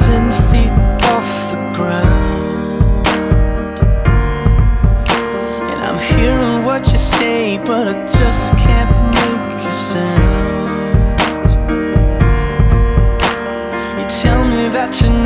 ten feet off the ground. And I'm hearing what you say But I just can't make a sound. You tell me that you